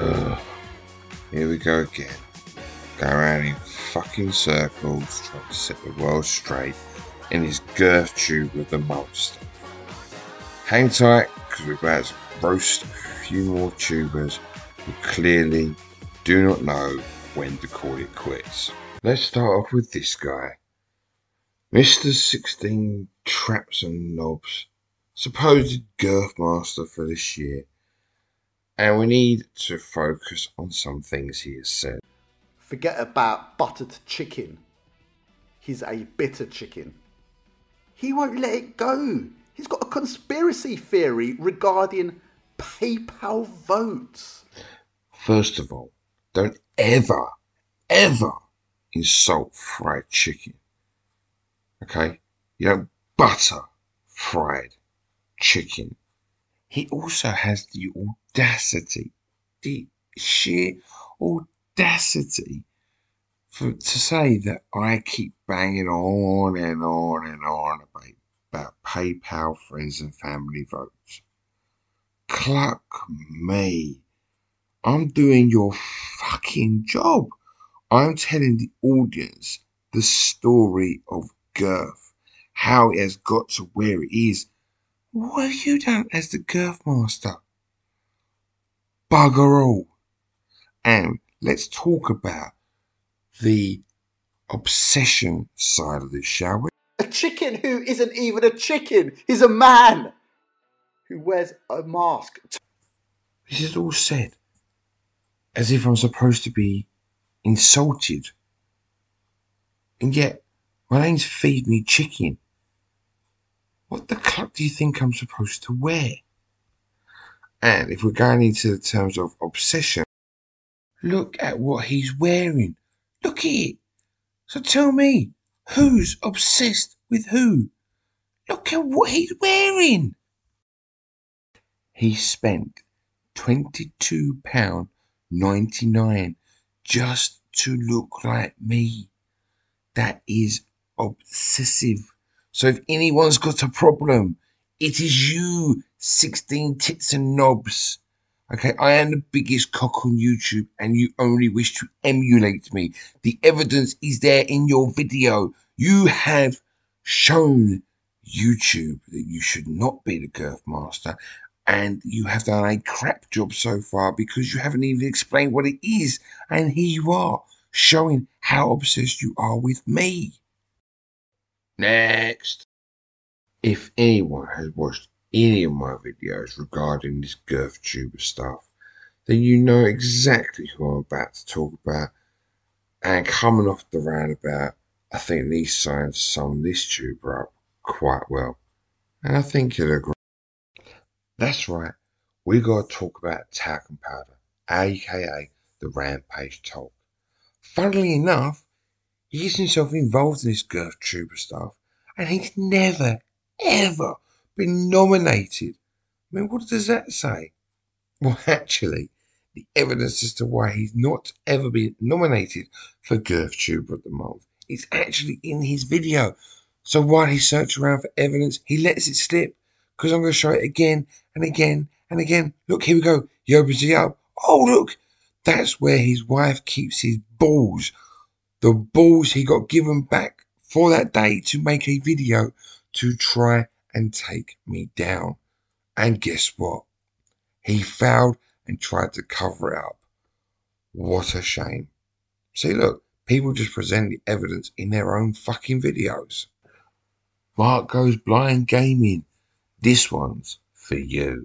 Ugh. Here we go again. Go around in fucking circles trying to set the world straight in this girth tube with the monster. Hang tight because we're about to roast a few more tubers who clearly do not know when to call it quits. Let's start off with this guy. Mr. 16 Traps and Knobs, supposed girth master for this year. And we need to focus on some things he has said. Forget about buttered chicken. He's a bitter chicken. He won't let it go. He's got a conspiracy theory regarding PayPal votes. First of all, don't ever, ever insult fried chicken. Okay? You don't butter fried chicken. He also has the audacity, the sheer audacity for to say that I keep banging on and on and on about, about PayPal friends and family votes. Cluck me. I'm doing your fucking job. I'm telling the audience the story of girth, how it has got to where it is. What have you done as the girth master? Bugger all. And let's talk about the obsession side of this, shall we? A chicken who isn't even a chicken. He's a man who wears a mask. This is all said as if I'm supposed to be insulted. And yet, my name's Feed Me Chicken. What the cluck do you think I'm supposed to wear? And if we're going into the terms of obsession, look at what he's wearing. Look at it. So tell me, who's obsessed with who? Look at what he's wearing. He spent £22.99 just to look like me. That is obsessive. So if anyone's got a problem, it is you, 16 tits and knobs. Okay, I am the biggest cock on YouTube and you only wish to emulate me. The evidence is there in your video. You have shown YouTube that you should not be the girth master and you have done a crap job so far because you haven't even explained what it is. And here you are, showing how obsessed you are with me. Next. If anyone has watched any of my videos regarding this girth tuber stuff, then you know exactly who I'm about to Tulk about. And coming off the roundabout, I think these signs sum this tuber up quite well. And I think you'll agree. That's right, we gotta talk about talcum powder, aka the Rampage talk. Funnily enough, he gets himself involved in this girth tuber stuff, and he's never, ever been nominated. I mean, what does that say? Well, actually, the evidence as to why he's not ever been nominated for Girth Tuber of the Month is actually in his video. So while he searches around for evidence, he lets it slip because I'm going to show it again and again and again. Look, here we go. He opens it up. Oh, look, that's where his wife keeps his balls. The balls he got given back for that day to make a video to try and take me down. And guess what? He failed and tried to cover it up. What a shame. See, look, people just present the evidence in their own fucking videos. Marc goes blind gaming. This one's for you.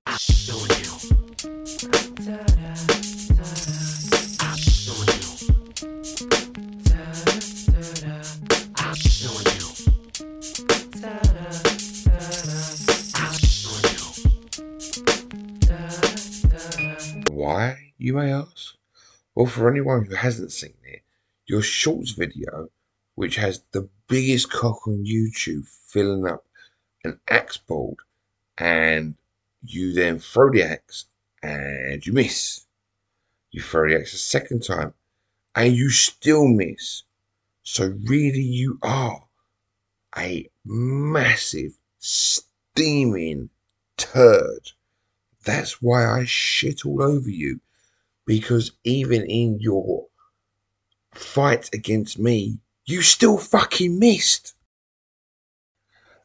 Why, you may ask? Well, for anyone who hasn't seen it, your shorts video, which has the biggest cock on YouTube filling up an axe board, and you then throw the axe and you miss. You throw the axe a second time and you still miss. So, really, you are a massive, steaming turd. That's why I shit all over you because even in your fight against me, you still fucking missed.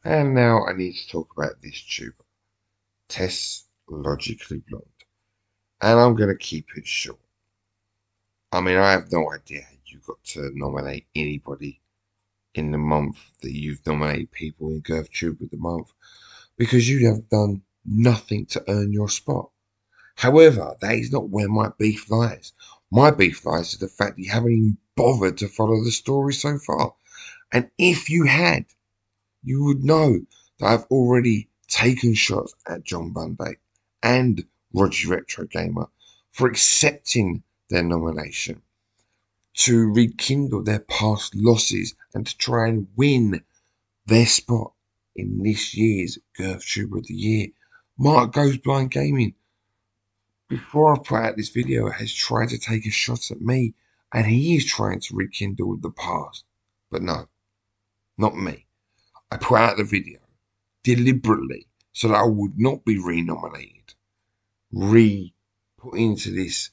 And now I need to talk about this tube. Tess Logically Blonde. And I'm going to keep it short. I mean, I have no idea how you got to nominate anybody in the month that you've nominated people in Girth Tube of the month because you have done nothing to earn your spot. However, that is not where my beef lies. My beef lies in the fact that you haven't even bothered to follow the story so far. And if you had, you would know that I've already taken shots at John Bunday and Roger Retro Gamer for accepting their nomination to rekindle their past losses and to try and win their spot in this year's Girth Tuber of the Year. Marc Goes Blind Gaming, before I put out this video, has tried to take a shot at me and he is trying to rekindle the past. But no, not me. I put out the video deliberately so that I would not be renominated, re put into this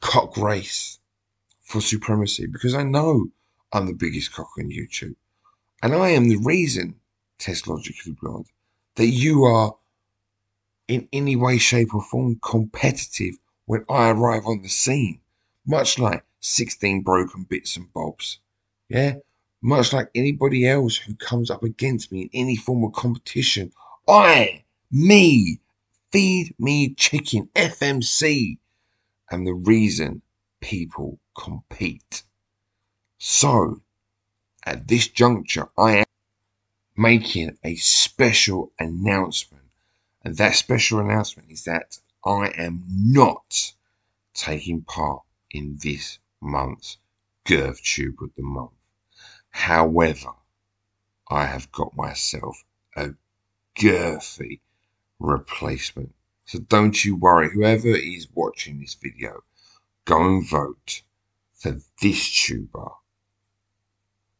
cock race for supremacy because I know I'm the biggest cock on YouTube. And I am the reason, Test Logically Blonde, that you are in any way, shape, or form competitive when I arrive on the scene. Much like 16 broken bits and bobs. Yeah? Much like anybody else who comes up against me in any form of competition. I, me, feed me chicken, FMC, and the reason people compete. So, at this juncture, I am making a special announcement. And that special announcement is that I am not taking part in this month's Girth Tube of the Month. However, I have got myself a girthy replacement. So don't you worry, whoever is watching this video, go and vote for this tuber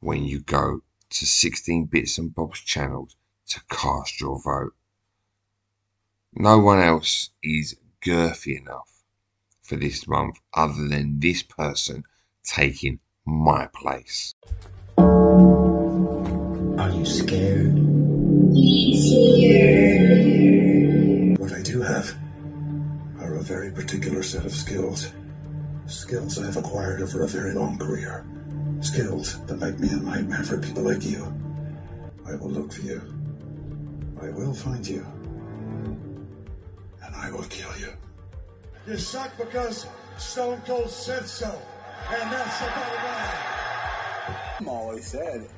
when you go to 16 Bits and Bob's channels to cast your vote. No one else is girthy enough for this month other than this person taking my place. Are you scared? What I do have are a very particular set of skills. Skills I have acquired over a very long career. Skills that make me a nightmare for people like you. I will look for you. I will find you. And I will kill you. You suck because Stone Cold said so. And that's the bottom line. Mom always said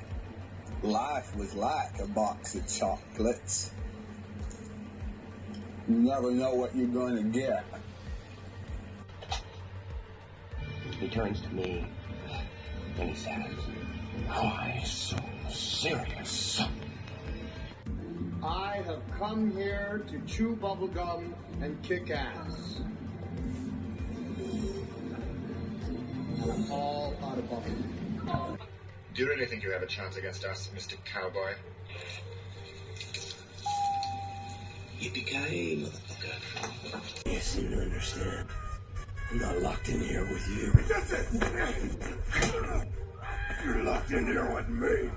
life was like a box of chocolates. You never know what you're going to get. He turns to me and he says, Why so serious? I have come here to chew bubblegum and kick ass. I'm all out of bubblegum. Do you really think you have a chance against us, Mr. Cowboy? Yippee-ki-yay, motherfucker. You seem to understand. I'm not locked in here with you. That's it! You're locked in here with me.